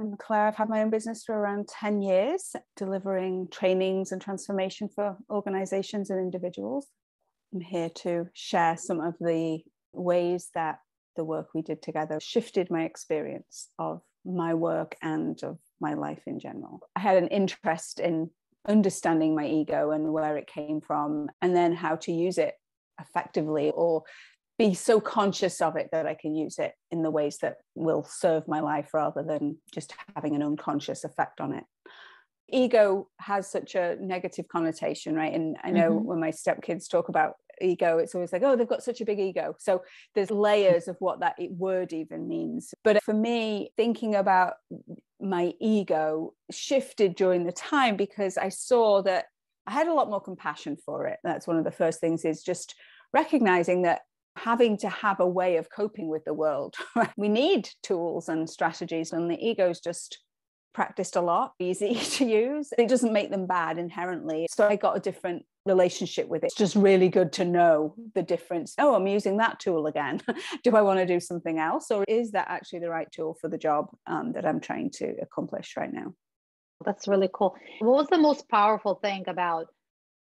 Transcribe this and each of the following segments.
I'm Clare. I've had my own business for around 10 years, delivering trainings and transformation for organizations and individuals. I'm here to share some of the ways that the work we did together shifted my experience of my work and of my life in general. I had an interest in understanding my ego and where it came from, and then how to use it effectively or be so conscious of it that I can use it in the ways that will serve my life rather than just having an unconscious effect on it. Ego has such a negative connotation, right? And I know mm-hmm. when my stepkids talk about ego, it's always like, oh, they've got such a big ego. So there's layers of what that word even means. But for me, thinking about my ego shifted during the time because I saw that I had a lot more compassion for it. That's one of the first things is just recognizing that having to have a way of coping with the world. we need tools and strategies, and the ego's just practiced a lot, easy to use. It doesn't make them bad inherently. So I got a different relationship with it. It's just really good to know the difference. Oh, I'm using that tool again. do I want to do something else? Or is that actually the right tool for the job um, that I'm trying to accomplish right now? That's really cool. What was the most powerful thing about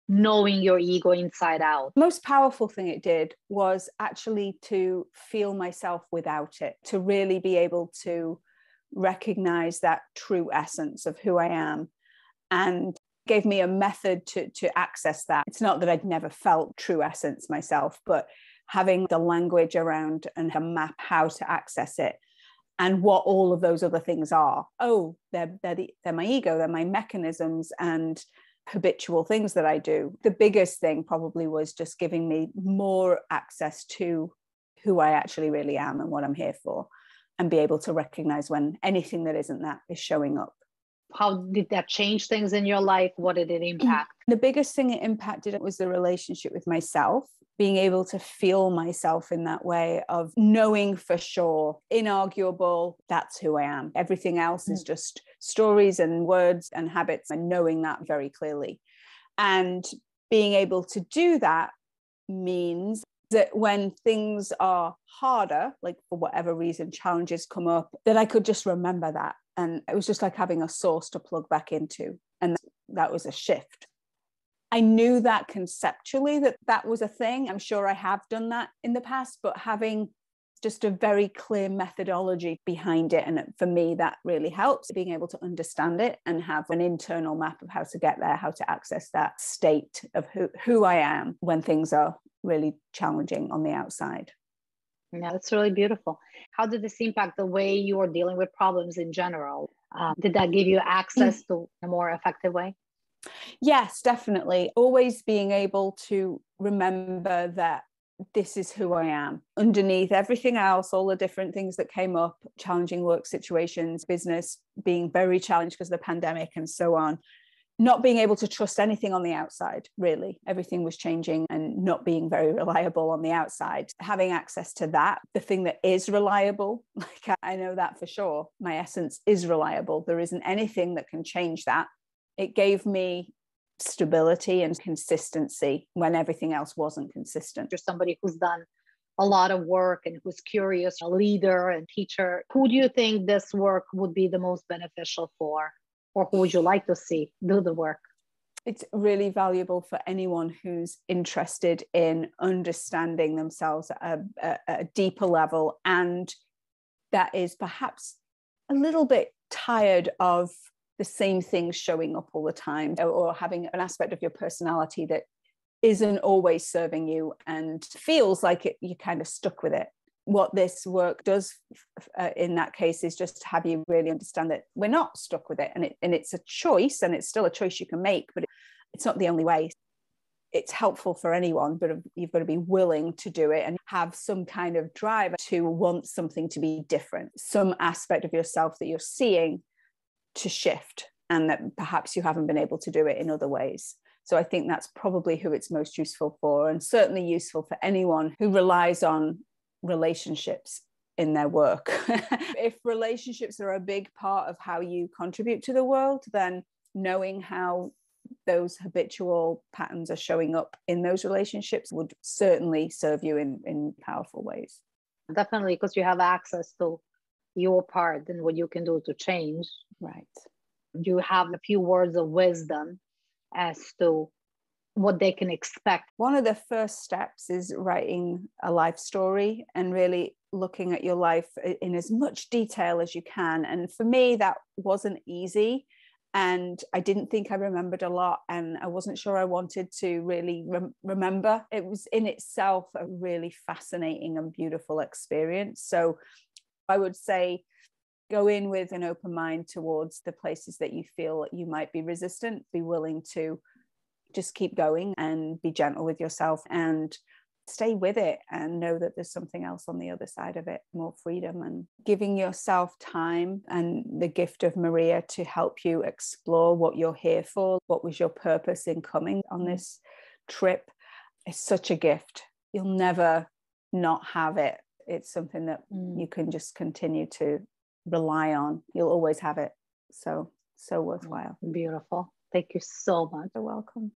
knowing your ego inside out? Most powerful thing it did was actually to feel myself without it, to really be able to recognize that true essence of who I am and gave me a method to to access that. It's not that I'd never felt true essence myself, but having the language around and a map how to access it and what all of those other things are. Oh, they're they're, the, they're my ego, they're my mechanisms and habitual things that I do. The biggest thing probably was just giving me more access to who I actually really am and what I'm here for, and be able to recognize when anything that isn't that is showing up. How did that change things in your life? What did it impact? The biggest thing it impacted was the relationship with myself being able to feel myself in that way of knowing for sure, inarguable, that's who I am. Everything else is mm. just stories and words and habits, and knowing that very clearly. And being able to do that means that when things are harder, like for whatever reason, challenges come up, that I could just remember that. And it was just like having a source to plug back into. And that was a shift. I knew that conceptually that that was a thing. I'm sure I have done that in the past, but having just a very clear methodology behind it. And for me, that really helps being able to understand it and have an internal map of how to get there, how to access that state of who, who I am when things are really challenging on the outside. Yeah, that's really beautiful. How did this impact the way you are dealing with problems in general? Um, did that give you access to a more effective way? Yes, definitely. Always being able to remember that this is who I am. Underneath everything else, all the different things that came up, challenging work situations, business being very challenged because of the pandemic and so on, not being able to trust anything on the outside, really. Everything was changing and not being very reliable on the outside. Having access to that, the thing that is reliable, like I know that for sure, my essence is reliable. There isn't anything that can change that it gave me stability and consistency when everything else wasn't consistent. You're somebody who's done a lot of work and who's curious, a leader and teacher. Who do you think this work would be the most beneficial for? Or who would you like to see do the work? It's really valuable for anyone who's interested in understanding themselves at a, a, a deeper level and that is perhaps a little bit tired of the same things showing up all the time or having an aspect of your personality that isn't always serving you and feels like it, you're kind of stuck with it. What this work does uh, in that case is just have you really understand that we're not stuck with it and, it and it's a choice and it's still a choice you can make but it's not the only way. It's helpful for anyone but you've got to be willing to do it and have some kind of drive to want something to be different some aspect of yourself that you're seeing to shift and that perhaps you haven't been able to do it in other ways. So I think that's probably who it's most useful for, and certainly useful for anyone who relies on relationships in their work. if relationships are a big part of how you contribute to the world, then knowing how those habitual patterns are showing up in those relationships would certainly serve you in, in powerful ways. Definitely, because you have access to your part and what you can do to change. Right. You have a few words of wisdom as to what they can expect. One of the first steps is writing a life story and really looking at your life in as much detail as you can. And for me, that wasn't easy. And I didn't think I remembered a lot, and I wasn't sure I wanted to really rem- remember. It was in itself a really fascinating and beautiful experience. So I would say go in with an open mind towards the places that you feel you might be resistant, be willing to just keep going and be gentle with yourself and stay with it and know that there's something else on the other side of it more freedom and giving yourself time and the gift of Marija to help you explore what you're here for what was your purpose in coming on this trip. Is such a gift. You'll never not have it it's something that mm. you can just continue to rely on. You'll always have it. So so worthwhile. beautiful. Thank you so much. You're welcome